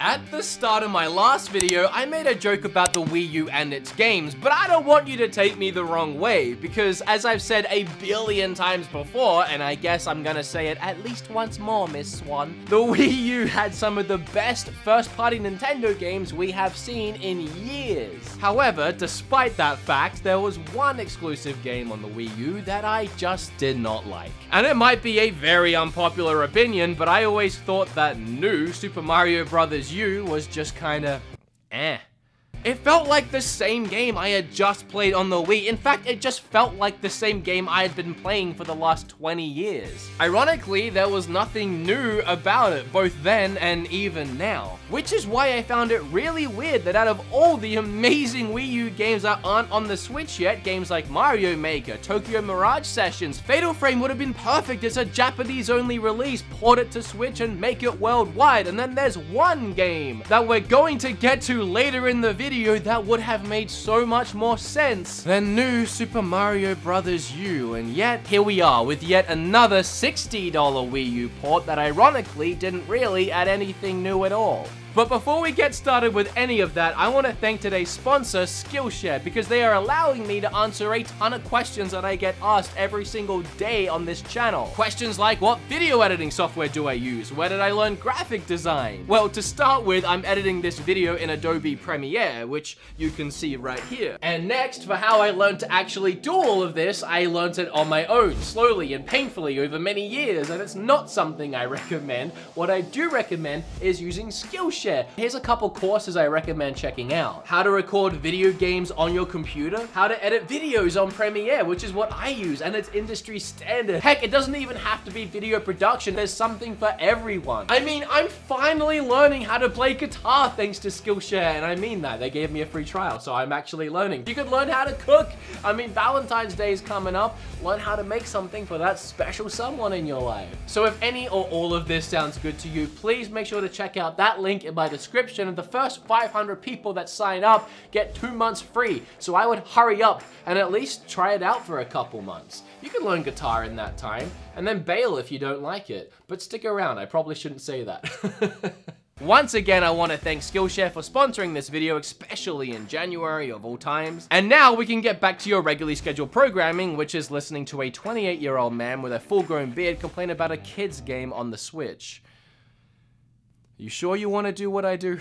At the start of my last video, I made a joke about the Wii U and its games, but I don't want you to take me the wrong way, because as I've said a billion times before, and I guess I'm gonna say it at least once more, Miss Swan, the Wii U had some of the best first-party Nintendo games we have seen in years. However, despite that fact, there was one exclusive game on the Wii U that I just did not like. And it might be a very unpopular opinion, but I always thought that new Super Mario Bros. U was just kinda eh. It felt like the same game I had just played on the Wii. In fact, it just felt like the same game I had been playing for the last 20 years. Ironically, there was nothing new about it, both then and even now. Which is why I found it really weird that out of all the amazing Wii U games that aren't on the Switch yet, games like Mario Maker, Tokyo Mirage Sessions, Fatal Frame would have been perfect as a Japanese-only release, port it to Switch and make it worldwide, and then there's one game that we're going to get to later in the video video that would have made so much more sense than new Super Mario Bros. U, and yet here we are with yet another $60 Wii U port that ironically didn't really add anything new at all. But before we get started with any of that, I want to thank today's sponsor, Skillshare, because they are allowing me to answer a ton of questions that I get asked every single day on this channel. Questions like, what video editing software do I use? Where did I learn graphic design? Well, to start with, I'm editing this video in Adobe Premiere, which you can see right here. And next, for how I learned to actually do all of this, I learned it on my own, slowly and painfully over many years, and it's not something I recommend. What I do recommend is using Skillshare share. Here's a couple courses I recommend checking out. How to record video games on your computer, how to edit videos on Premiere, which is what I use, and it's industry standard. Heck, it doesn't even have to be video production. There's something for everyone. I mean, I'm finally learning how to play guitar thanks to Skillshare, and I mean that. They gave me a free trial, so I'm actually learning. You could learn how to cook. I mean, Valentine's Day is coming up. Learn how to make something for that special someone in your life. So if any or all of this sounds good to you, please make sure to check out that link in my description and the first 500 people that sign up get two months free. So I would hurry up and at least try it out for a couple months. You can learn guitar in that time and then bail if you don't like it. But stick around, I probably shouldn't say that. Once again, I want to thank Skillshare for sponsoring this video, especially in January of all times. And now we can get back to your regularly scheduled programming, which is listening to a 28-year-old man with a full-grown beard complain about a kid's game on the Switch. You sure you want to do what I do?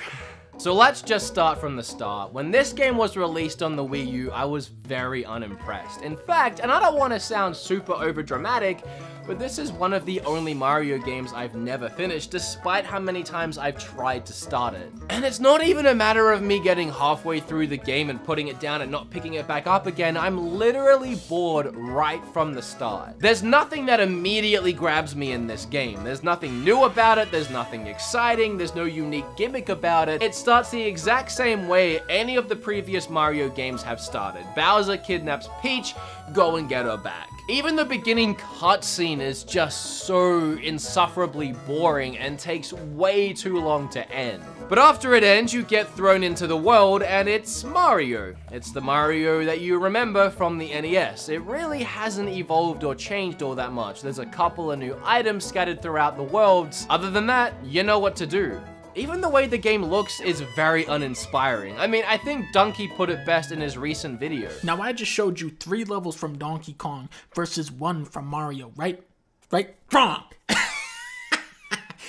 So let's just start from the start. When this game was released on the Wii U, I was very unimpressed. In fact, and I don't want to sound super over dramatic, but this is one of the only Mario games I've never finished, despite how many times I've tried to start it. And it's not even a matter of me getting halfway through the game and putting it down and not picking it back up again, I'm literally bored right from the start. There's nothing that immediately grabs me in this game. There's nothing new about it, there's nothing exciting, there's no unique gimmick about it. It starts the exact same way any of the previous Mario games have started. Bowser kidnaps Peach, go and get her back. Even the beginning cutscene is just so insufferably boring and takes way too long to end. But after it ends, you get thrown into the world and it's Mario. It's the Mario that you remember from the NES. It really hasn't evolved or changed all that much. There's a couple of new items scattered throughout the worlds. Other than that, you know what to do. Even the way the game looks is very uninspiring. I mean, I think Dunkey put it best in his recent video. Now, I just showed you three levels from Donkey Kong versus one from Mario, right? Right? Wrong!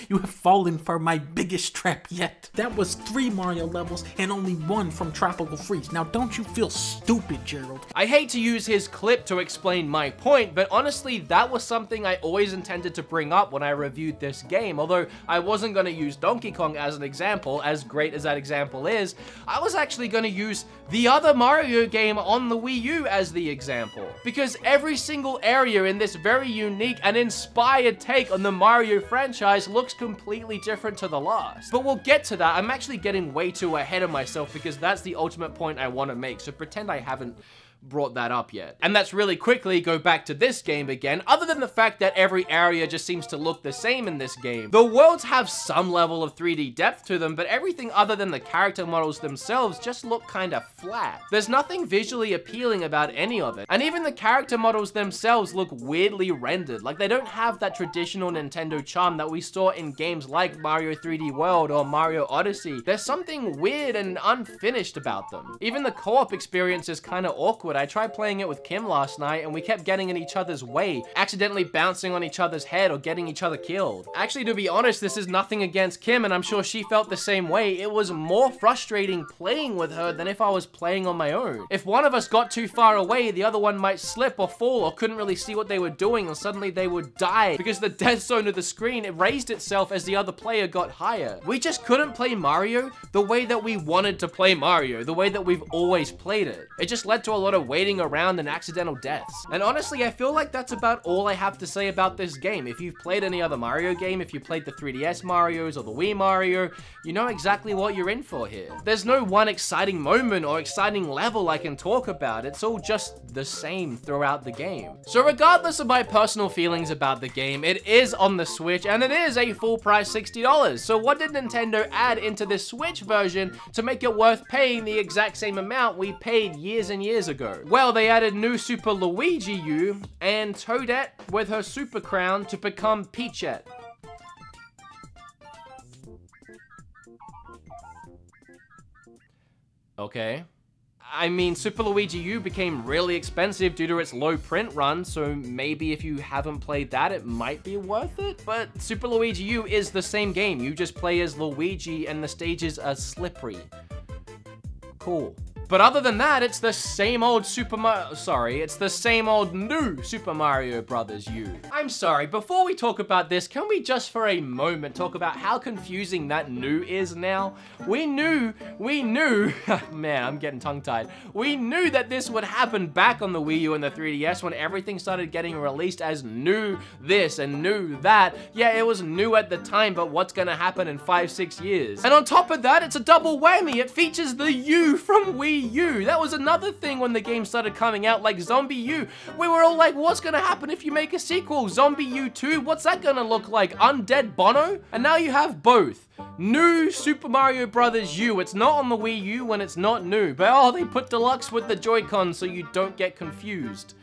You have fallen for my biggest trap yet. That was three Mario levels and only one from Tropical Freeze. Now don't you feel stupid, Gerald? I hate to use his clip to explain my point, but honestly, that was something I always intended to bring up when I reviewed this game. Although I wasn't going to use Donkey Kong as an example, as great as that example is, I was actually going to use the other Mario game on the Wii U as the example. Because every single area in this very unique and inspired take on the Mario franchise looks completely different to the last. But we'll get to that. I'm actually getting way too ahead of myself because that's the ultimate point I want to make. So pretend I haven't brought that up yet. And that's really quickly go back to this game again, other than the fact that every area just seems to look the same in this game. The worlds have some level of 3D depth to them, but everything other than the character models themselves just look kinda flat. There's nothing visually appealing about any of it, and even the character models themselves look weirdly rendered, like they don't have that traditional Nintendo charm that we saw in games like Mario 3D World or Mario Odyssey. There's something weird and unfinished about them. Even the co-op experience is kinda awkward. I tried playing it with Kim last night and we kept getting in each other's way, accidentally bouncing on each other's head or getting each other killed. Actually, to be honest, this is nothing against Kim and I'm sure she felt the same way. It was more frustrating playing with her than if I was playing on my own. If one of us got too far away, the other one might slip or fall or couldn't really see what they were doing and suddenly they would die because the death zone of the screen, it raised itself as the other player got higher. We just couldn't play Mario the way that we wanted to play Mario, the way that we've always played it. It just led to a lot of waiting around and accidental deaths. And honestly, I feel like that's about all I have to say about this game. If you've played any other Mario game, if you played the 3DS Marios or the Wii Mario, you know exactly what you're in for here. There's no one exciting moment or exciting level I can talk about. It's all just the same throughout the game. So regardless of my personal feelings about the game, it is on the Switch and it is a full price $60. So what did Nintendo add into this Switch version to make it worth paying the exact same amount we paid years and years ago? Well, they added new Super Luigi U and Toadette with her super crown to become Peachette. Okay. I mean, Super Luigi U became really expensive due to its low print run, so maybe if you haven't played that, it might be worth it. But Super Luigi U is the same game. You just play as Luigi and the stages are slippery. Cool. But other than that, it's the same old Super Mario, sorry, it's the same old new Super Mario Brothers U. I'm sorry, before we talk about this, can we just for a moment talk about how confusing that new is now? We knew, we knew, man, I'm getting tongue-tied. We knew that this would happen back on the Wii U and the 3DS when everything started getting released as new this and new that. Yeah, it was new at the time, but what's gonna happen in five, six years? And on top of that, it's a double whammy. It features the U from Wii U. That was another thing when the game started coming out, like ZombiU. We were all like, what's gonna happen if you make a sequel? ZombiU 2? What's that gonna look like? Undead Bono? And now you have both. New Super Mario Brothers U. It's not on the Wii U when it's not new, but oh, they put Deluxe with the Joy-Con so you don't get confused.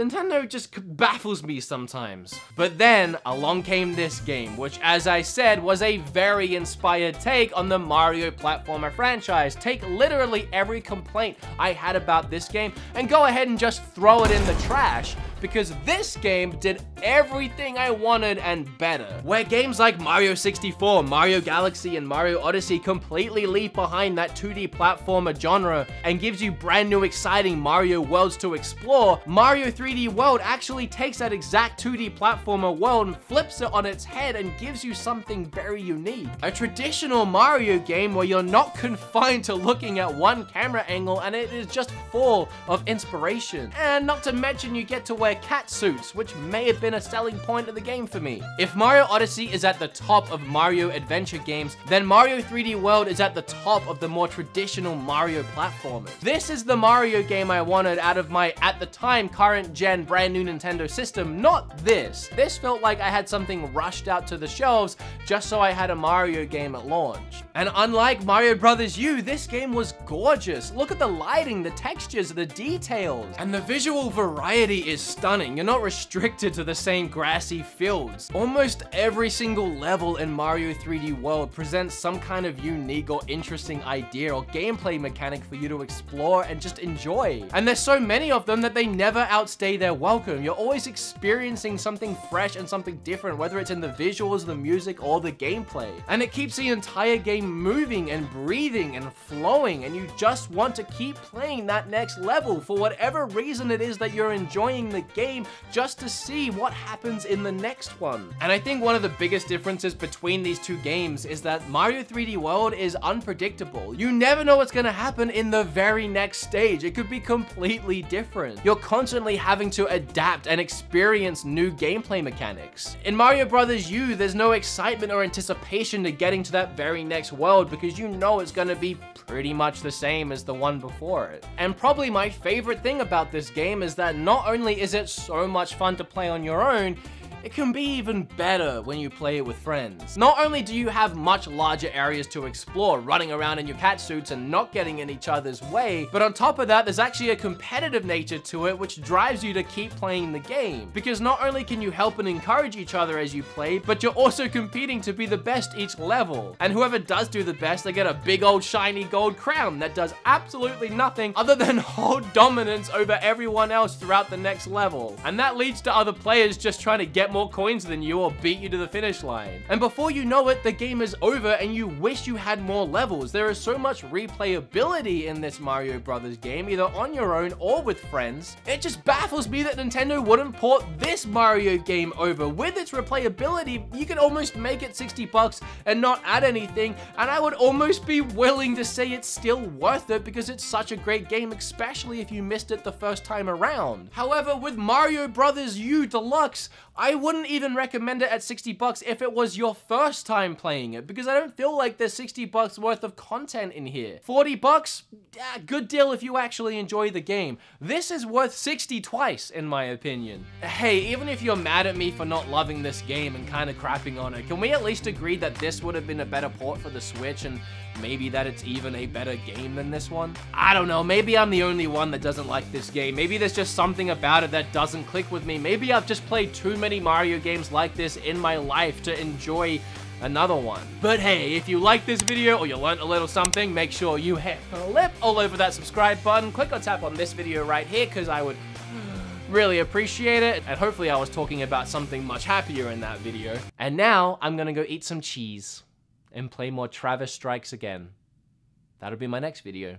Nintendo just baffles me sometimes. But then, along came this game, which as I said, was a very inspired take on the Mario platformer franchise. Take literally every complaint I had about this game and go ahead and just throw it in the trash because this game did everything I wanted and better. Where games like Mario 64, Mario Galaxy, and Mario Odyssey completely leave behind that 2D platformer genre and gives you brand new exciting Mario worlds to explore, Mario 3D World actually takes that exact 2D platformer world and flips it on its head and gives you something very unique. A traditional Mario game where you're not confined to looking at one camera angle and it is just full of inspiration. And not to mention you get to wear cat suits, which may have been a selling point of the game for me. If Mario Odyssey is at the top of Mario adventure games, then Mario 3D World is at the top of the more traditional Mario platformers. This is the Mario game I wanted out of my, at the time, current gen brand new Nintendo system, not this. This felt like I had something rushed out to the shelves just so I had a Mario game at launch. And unlike Mario Brothers U, this game was gorgeous. Look at the lighting, the textures, the details, and the visual variety is stunning. You're not restricted to the same grassy fields. Almost every single level in Mario 3D World presents some kind of unique or interesting idea or gameplay mechanic for you to explore and just enjoy. And there's so many of them that they never outstay their welcome. You're always experiencing something fresh and something different, whether it's in the visuals, the music, or the gameplay. And it keeps the entire game moving and breathing and flowing, and you just want to keep playing that next level for whatever reason it is that you're enjoying the game just to see what happens in the next one. And I think one of the biggest differences between these two games is that Mario 3D World is unpredictable. You never know what's gonna happen in the very next stage. It could be completely different. You're constantly having to adapt and experience new gameplay mechanics. In Mario Brothers U, there's no excitement or anticipation to getting to that very next world because you know it's gonna be pretty much the same as the one before it. And probably my favorite thing about this game is that not only is it so much fun to play on your own, it can be even better when you play it with friends. Not only do you have much larger areas to explore, running around in your cat suits and not getting in each other's way, but on top of that, there's actually a competitive nature to it which drives you to keep playing the game. Because not only can you help and encourage each other as you play, but you're also competing to be the best each level. And whoever does do the best, they get a big old shiny gold crown that does absolutely nothing other than hold dominance over everyone else throughout the next level. And that leads to other players just trying to get more coins than you or beat you to the finish line. And before you know it, the game is over and you wish you had more levels. There is so much replayability in this Mario Brothers game, either on your own or with friends. It just baffles me that Nintendo wouldn't port this Mario game over. With its replayability, you could almost make it 60 bucks and not add anything, and I would almost be willing to say it's still worth it because it's such a great game, especially if you missed it the first time around. However, with Mario Brothers U Deluxe, I wouldn't even recommend it at 60 bucks if it was your first time playing it because I don't feel like there's 60 bucks worth of content in here. 40 bucks, good deal if you actually enjoy the game. This is worth 60 twice in my opinion. Hey, even if you're mad at me for not loving this game and kind of crapping on it, can we at least agree that this would have been a better port for the Switch and maybe that it's even a better game than this one? I don't know, maybe I'm the only one that doesn't like this game. Maybe there's just something about it that doesn't click with me. Maybe I've just played too many Mario games like this in my life to enjoy another one. But hey, if you like this video or you learned a little something, make sure you hit flip all over that subscribe button. Click or tap on this video right here because I would really appreciate it. And hopefully I was talking about something much happier in that video. And now I'm gonna go eat some cheese and play more Travis Strikes Again. That'll be my next video.